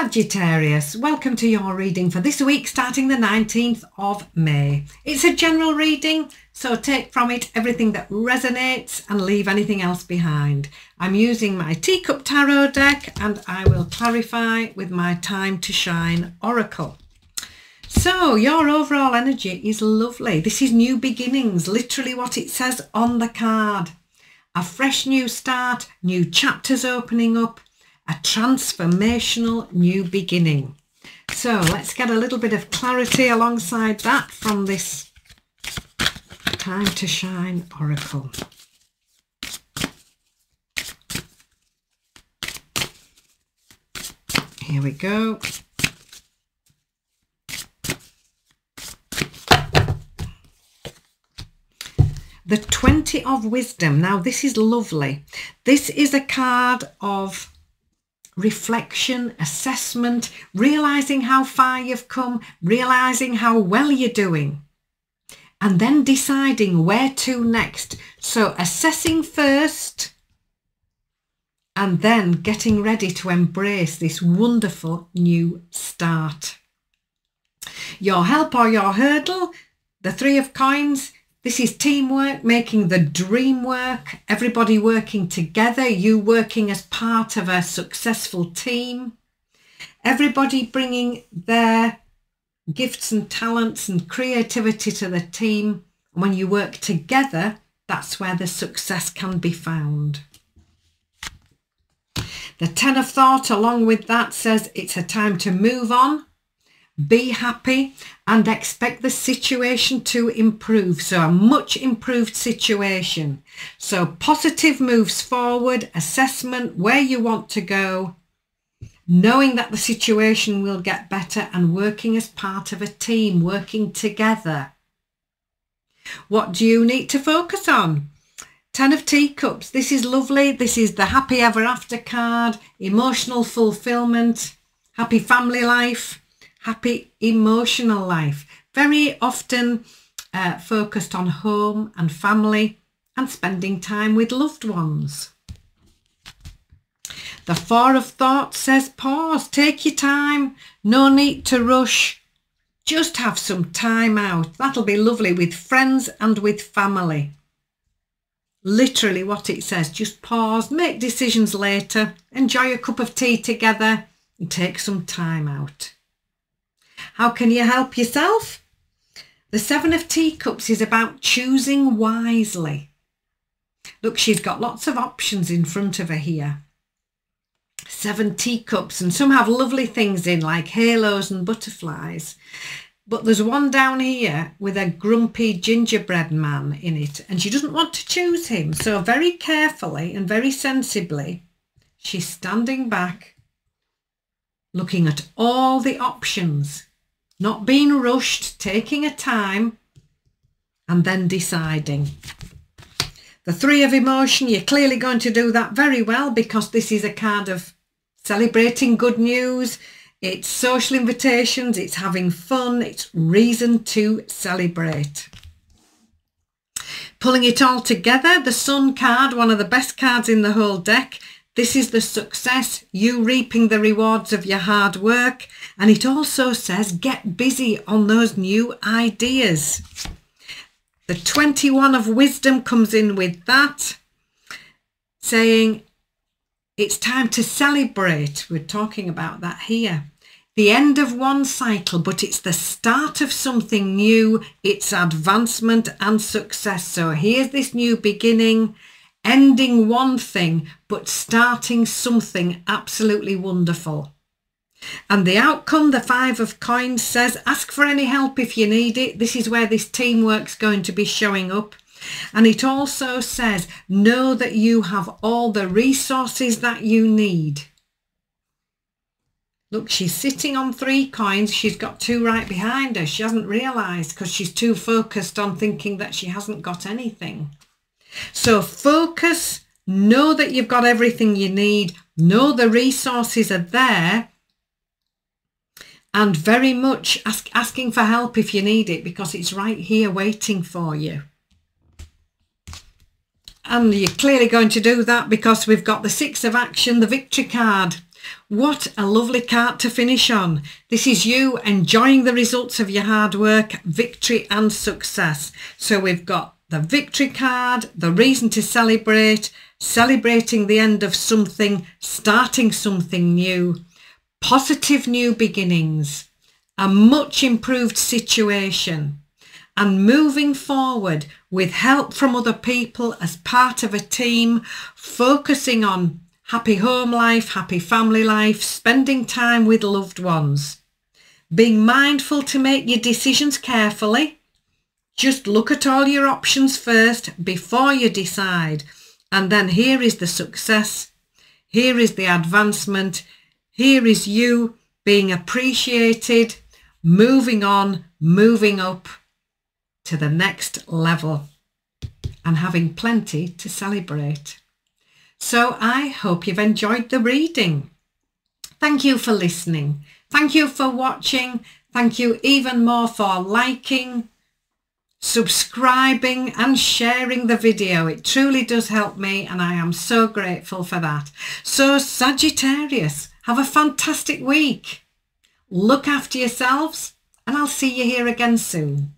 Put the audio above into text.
Sagittarius, welcome to your reading for this week starting the 19th of May. It's a general reading, so take from it everything that resonates and leave anything else behind. I'm using my Teacup Tarot deck and I will clarify with my Time to Shine Oracle. So your overall energy is lovely. This is new beginnings, literally what it says on the card. A fresh new start, new chapters opening up, a transformational new beginning. So let's get a little bit of clarity alongside that from this Time to Shine Oracle. Here we go. The 20 of Wisdom. Now, this is lovely. This is a card of reflection, assessment, realizing how far you've come, realizing how well you're doing, and then deciding where to next. So assessing first and then getting ready to embrace this wonderful new start. Your help or your hurdle, the three of coins, this is teamwork, making the dream work, everybody working together, you working as part of a successful team, everybody bringing their gifts and talents and creativity to the team. When you work together, that's where the success can be found. The Ten of Thought, along with that, says it's a time to move on, be happy and expect the situation to improve. So a much improved situation. So positive moves forward, assessment, where you want to go, knowing that the situation will get better and working as part of a team, working together. What do you need to focus on? Ten of Teacups. This is lovely. This is the happy ever after card, emotional fulfillment, happy family life happy emotional life. Very often uh, focused on home and family and spending time with loved ones. The Four of Thoughts says pause, take your time, no need to rush. Just have some time out. That'll be lovely with friends and with family. Literally what it says, just pause, make decisions later, enjoy a cup of tea together and take some time out. How can you help yourself? The Seven of Teacups is about choosing wisely. Look, she's got lots of options in front of her here. Seven teacups, and some have lovely things in like halos and butterflies. But there's one down here with a grumpy gingerbread man in it, and she doesn't want to choose him. So, very carefully and very sensibly, she's standing back, looking at all the options not being rushed, taking a time and then deciding. The three of emotion, you're clearly going to do that very well because this is a card of celebrating good news. It's social invitations, it's having fun, it's reason to celebrate. Pulling it all together, the Sun card, one of the best cards in the whole deck, this is the success, you reaping the rewards of your hard work. And it also says get busy on those new ideas. The 21 of wisdom comes in with that, saying it's time to celebrate. We're talking about that here. The end of one cycle, but it's the start of something new. It's advancement and success. So here's this new beginning ending one thing but starting something absolutely wonderful. And the outcome, the five of coins says, ask for any help if you need it. This is where this teamwork's going to be showing up. And it also says, know that you have all the resources that you need. Look, she's sitting on three coins. She's got two right behind her. She hasn't realised because she's too focused on thinking that she hasn't got anything. So focus, know that you've got everything you need, know the resources are there, and very much ask, asking for help if you need it because it's right here waiting for you. And you're clearly going to do that because we've got the Six of Action, the Victory card. What a lovely card to finish on. This is you enjoying the results of your hard work, victory and success. So we've got the victory card, the reason to celebrate, celebrating the end of something, starting something new, positive new beginnings, a much improved situation, and moving forward with help from other people as part of a team, focusing on happy home life, happy family life, spending time with loved ones. Being mindful to make your decisions carefully. Just look at all your options first before you decide. And then here is the success. Here is the advancement. Here is you being appreciated, moving on, moving up to the next level and having plenty to celebrate. So I hope you've enjoyed the reading. Thank you for listening. Thank you for watching. Thank you even more for liking, subscribing and sharing the video. It truly does help me and I am so grateful for that. So Sagittarius, have a fantastic week. Look after yourselves and I'll see you here again soon.